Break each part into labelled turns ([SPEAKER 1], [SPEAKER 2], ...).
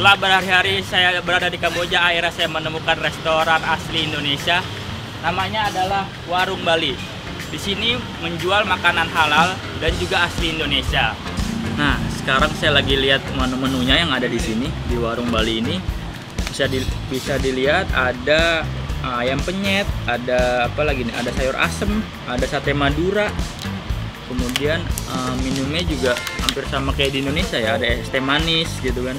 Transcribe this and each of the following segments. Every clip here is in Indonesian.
[SPEAKER 1] Setelah berhari-hari saya berada di Kamboja, akhirnya saya menemukan restoran asli Indonesia. Namanya adalah Warung Bali. Di sini menjual makanan halal dan juga asli Indonesia. Nah, sekarang saya lagi lihat menu-menunya yang ada di sini di Warung Bali ini. Bisa di, bisa dilihat ada uh, ayam penyet, ada apa lagi nih? Ada sayur asem, ada sate Madura. Kemudian uh, minumnya juga hampir sama kayak di Indonesia ya, ada es teh manis gitu kan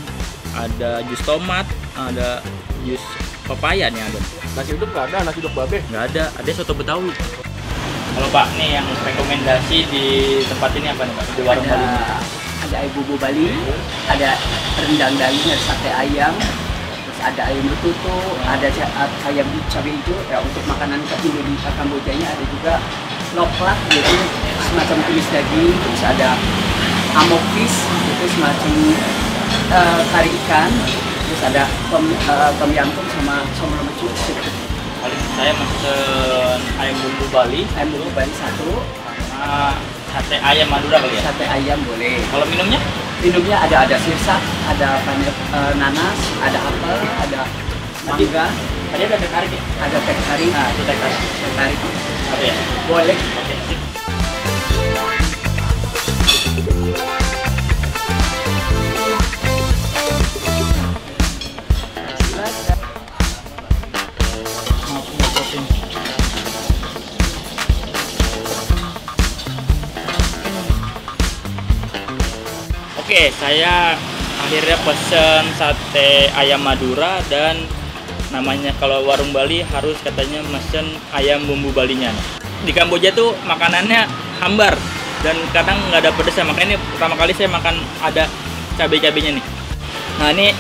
[SPEAKER 1] ada jus tomat, ada jus pepaya nih ada.
[SPEAKER 2] Nasi uduk nggak ada, nasi uduk babe.
[SPEAKER 1] Nggak ada, ada soto betawi. Halo Pak, nih yang rekomendasi di tempat ini apa nih Pak? Di warung
[SPEAKER 3] ada,
[SPEAKER 1] Bali.
[SPEAKER 3] ada ayam bubu Bali, ada rendang daging, ada sate ayam, terus ada ayam betutu, ada ayam cabai hijau. Ya untuk makanan ke Indonesia Kambojanya ada juga loklak yaitu semacam tumis daging, terus ada amok fish itu semacam eh, kari ikan, terus ada tom, eh, tom yam tum sama som lemecu.
[SPEAKER 1] Paling saya pesen ayam bumbu Bali
[SPEAKER 3] Ayam bubu Bali satu,
[SPEAKER 1] sama sate ayam Madura kali ya.
[SPEAKER 3] sate ayam boleh.
[SPEAKER 1] Kalau minumnya?
[SPEAKER 3] minumnya ada ada sirsak, ada panir, eh, nanas, ada apel, ada mangga,
[SPEAKER 1] Tadi ada teh tarik ya?
[SPEAKER 3] ada teh tarik,
[SPEAKER 1] Nah, itu teh tarik.
[SPEAKER 3] teh tarik.
[SPEAKER 1] Oke ya?
[SPEAKER 3] Boleh.
[SPEAKER 1] Oke, sip. Oke, saya akhirnya pesen sate ayam Madura dan namanya kalau warung Bali harus katanya mesen ayam bumbu Balinya. Di Kamboja tuh makanannya hambar dan kadang nggak ada pedesnya makanya ini pertama kali saya makan ada cabai-cabainya nih. Nah ini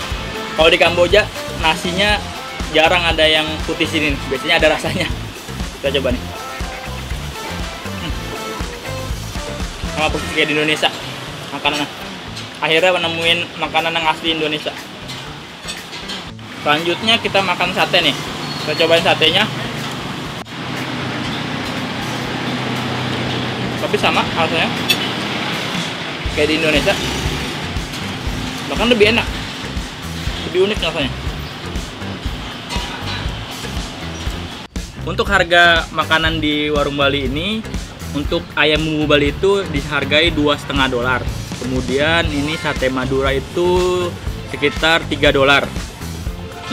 [SPEAKER 1] kalau di Kamboja nasinya jarang ada yang putih sini, biasanya ada rasanya. Kita coba nih. Hmm. Sama persis kayak di Indonesia makanannya. Akhirnya menemuin makanan yang asli Indonesia. Selanjutnya kita makan sate nih. Kita cobain satenya. Tapi sama rasanya. Kayak di Indonesia. Bahkan lebih enak. Lebih unik rasanya. Untuk harga makanan di warung Bali ini untuk ayam bumbu Bali itu dihargai dua setengah dolar. Kemudian ini sate Madura itu sekitar 3 dolar.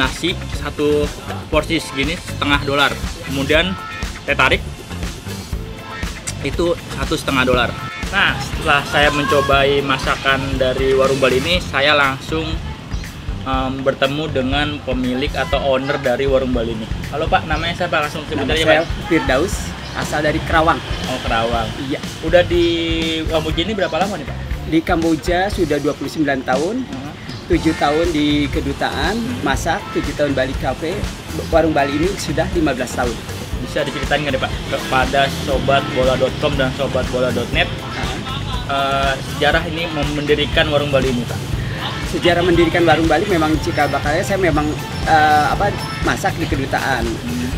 [SPEAKER 1] Nasi satu porsi segini setengah dolar. Kemudian teh tarik itu satu setengah dolar. Nah, setelah saya mencobai masakan dari warung Bali ini, saya langsung em, bertemu dengan pemilik atau owner dari warung Bali ini. Halo Pak, namanya siapa? Langsung sebut aja
[SPEAKER 3] saya
[SPEAKER 1] Pak.
[SPEAKER 3] Firdaus, asal dari Kerawang.
[SPEAKER 1] Oh, Kerawang.
[SPEAKER 3] Iya.
[SPEAKER 1] Udah di Kamboja ini berapa lama nih Pak?
[SPEAKER 3] Di Kamboja sudah 29 tahun, 7 tahun di kedutaan, masak, 7 tahun Bali Cafe. Warung Bali ini sudah 15 tahun.
[SPEAKER 1] Bisa diceritain nggak nih Pak kepada sobatbola.com dan sobatbola.net eh, sejarah ini mendirikan warung Bali ini Pak?
[SPEAKER 3] Sejarah mendirikan warung Bali memang cikal bakalnya saya memang eh, apa masak di kedutaan.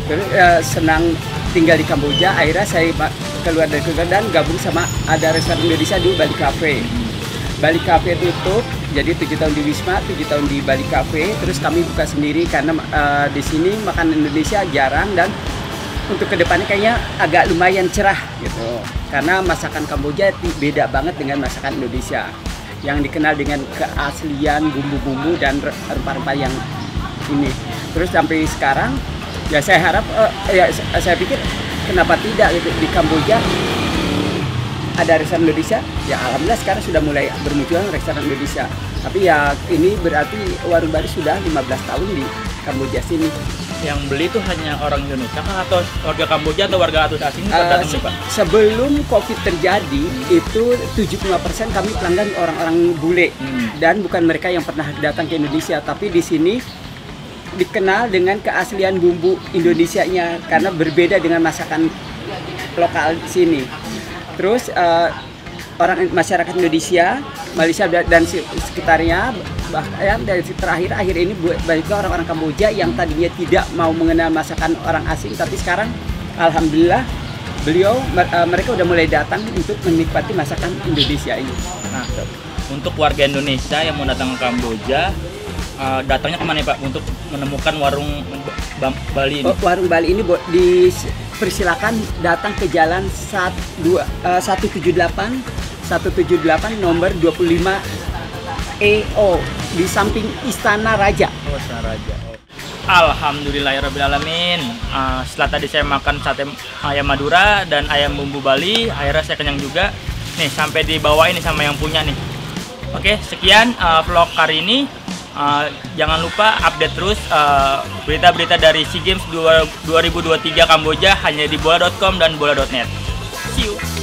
[SPEAKER 3] Terus eh, senang tinggal di Kamboja, akhirnya saya keluar dari dan gabung sama ada restoran Indonesia di Bali Cafe. Bali Cafe tutup, jadi tujuh tahun di Wisma, tujuh tahun di Bali Cafe. Terus kami buka sendiri karena eh, di sini makanan Indonesia jarang dan untuk ke depannya kayaknya agak lumayan cerah gitu. Karena masakan Kamboja beda banget dengan masakan Indonesia yang dikenal dengan keaslian bumbu-bumbu dan re- rempah-rempah yang ini. Terus sampai sekarang ya saya harap eh, ya saya pikir kenapa tidak gitu? Di Kamboja ada restoran Indonesia. Ya alhamdulillah sekarang sudah mulai bermunculan restoran Indonesia. Tapi ya ini berarti warung Bali sudah 15 tahun di Kamboja sini.
[SPEAKER 1] Yang beli itu hanya orang Indonesia kah? Atau warga Kamboja atau warga atus asing datang
[SPEAKER 3] se-
[SPEAKER 1] Pak?
[SPEAKER 3] sebelum COVID terjadi itu 75% kami pelanggan orang-orang bule.
[SPEAKER 1] Hmm.
[SPEAKER 3] dan bukan mereka yang pernah datang ke Indonesia. Tapi di sini dikenal dengan keaslian bumbu Indonesianya karena berbeda dengan masakan lokal di sini. Terus eh, orang masyarakat Indonesia, Malaysia da- dan se- sekitarnya bahkan dari terakhir akhir ini banyak orang-orang Kamboja yang tadinya tidak mau mengenal masakan orang asing tapi sekarang alhamdulillah beliau eh, mereka udah mulai datang untuk menikmati masakan Indonesia ini.
[SPEAKER 1] Nah, untuk warga Indonesia yang mau datang ke Kamboja, eh, datangnya ke mana ya Pak untuk menemukan warung Bali ini?
[SPEAKER 3] Oh, warung Bali ini bo- dipersilakan datang ke jalan 12, eh, 178 178 nomor 25 EO di samping Istana Raja.
[SPEAKER 1] Oh, Saraja. Alhamdulillahirrahmanirrahim. Uh, setelah tadi saya makan sate ayam Madura dan ayam bumbu Bali, akhirnya saya kenyang juga. Nih, sampai dibawa ini sama yang punya nih. Oke, sekian uh, vlog kali ini. Eh, jangan lupa update terus eh, berita-berita uh, dua dari SEA Games 2023 Kamboja hanya di bola.com dan bola.net. See you.